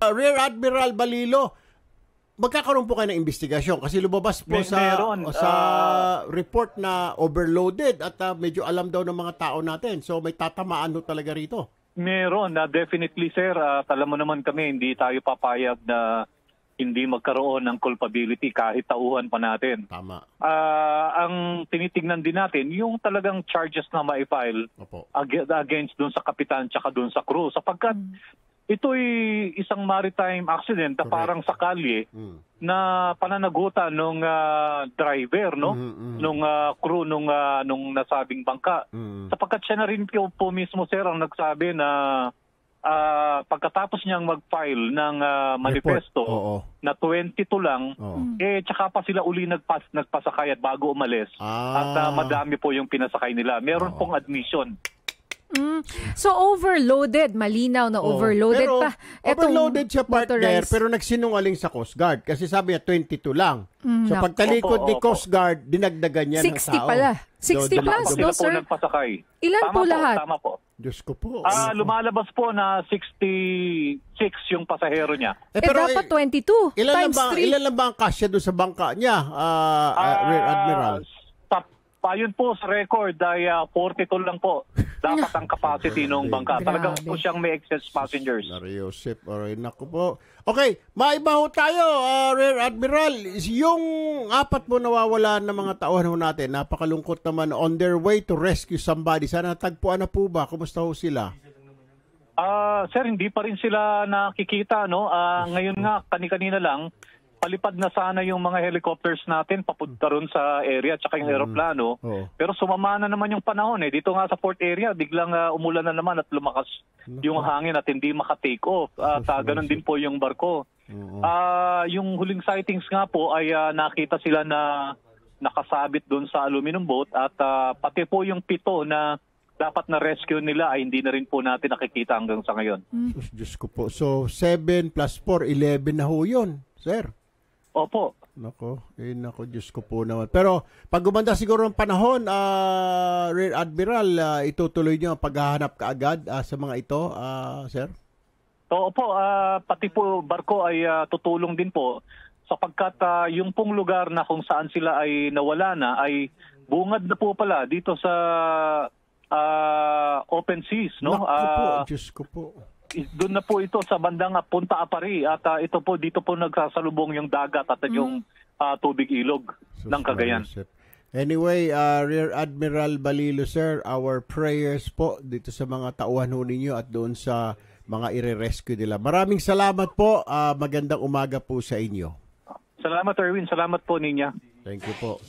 Uh, Rear Admiral Balilo, magkakaroon po kayo ng investigasyon kasi lumabas po May- sa meron, sa ah, report na overloaded at ah, medyo alam daw ng mga tao natin. So may tatamaan ho talaga rito. Meron na definitely sir, at alam mo naman kami hindi tayo papayag na hindi magkaroon ng culpability kahit tauhan pa natin. Tama. Ah, ang tinitingnan din natin yung talagang charges na ma-file ag- against doon sa kapitan tsaka doon sa crew sapagkat ito'y isang maritime accident na Correct. parang sa kalye Mm. na pananagutan nung ah, driver no Mhm, mhm. nung ah, crew nung ah, nung nasabing bangka Mm. sapagkat siya na rin po, po mismo sir ang nagsabi na ah, pagkatapos niyang mag-file ng ah, manifesto Report. Oo. na 22 lang Oo. eh tsaka pa sila uli nagpas nagpasakay at bago umalis Ah. at ah, madami po yung pinasakay nila meron Oo. pong admission Mm. So overloaded, malinaw na Oo. overloaded pero, pa. Etong Overloaded siya partner motorized- pero nagsinungaling sa Coast Guard kasi sabi niya 22 lang. Mm, so nako. pagtalikod Opo, ni opo. Coast Guard, dinagdagan niya ng 60 tao. pala. 60 Do- plus, do- sila no, po sir? nagpasakay Ilan tama po lahat? tama po Diyos ko po. Ah, po? lumalabas po na 66 yung pasahero niya. Eh, Eh, dapat 22 ilan lang times ba, 3. ilan lang ba ang kasya doon sa bangka niya, ah, ah, Rear Admiral? Sa, ayon po sa record ay ah, 42 lang po dapat ang capacity ng bangka. Talagang po siyang may excess passengers. Nariosip, alright, naku po. Okay, maiba ho tayo, ah, Rear Admiral. Yung apat mo nawawala ng mga tauhan ho natin, napakalungkot naman, on their way to rescue somebody. Sana tagpuan na po ba? Kumusta ho sila? Ah, sir, hindi pa rin sila nakikita, no? Ah, ngayon nga, kani-kanina lang, palipad na sana yung mga helicopters natin papunta ron sa area tsaka yung aeroplano. Oo. Pero sumama na naman yung panahon eh. Dito nga sa port area, biglang ah, umulan na naman at lumakas yung hangin at hindi maka-take off. At ah, ganun din po yung barko. Ah, yung huling sightings nga po ay ah, nakita sila na nakasabit doon sa aluminum boat at ah, pati po yung pito na dapat na rescue nila ay hindi na rin po natin nakikita hanggang sa ngayon. Sus, Diyos ko po. So, 7 plus 4, 11 na ho yun, sir. Opo. Nako, eh nako, Diyos ko po naman. Pero pag gumanda siguro ang panahon, ah, Rear Admiral, ah, itutuloy niyo ang paghahanap kaagad ah, sa mga ito, ah, sir? Oo po, ah, pati po barko ay ah, tutulong din po sapagkat ah, yung pong lugar na kung saan sila ay nawala na ay bungad na po pala dito sa ah, open seas, no? Naku po, Ah, Diyos ko po. Doon na po ito sa bandang Punta Apari at ah, ito po dito po nagsasalubong yung dagat at yung ah, tubig ilog Sus, ng Cagayan. Anyway, ah, Rear Admiral Balilo, sir, our prayers po dito sa mga tauhan ho ninyo at doon sa mga ire-rescue nila. Maraming salamat po. ah, magandang umaga po sa inyo. Salamat Erwin, salamat po Ninya. Thank you po.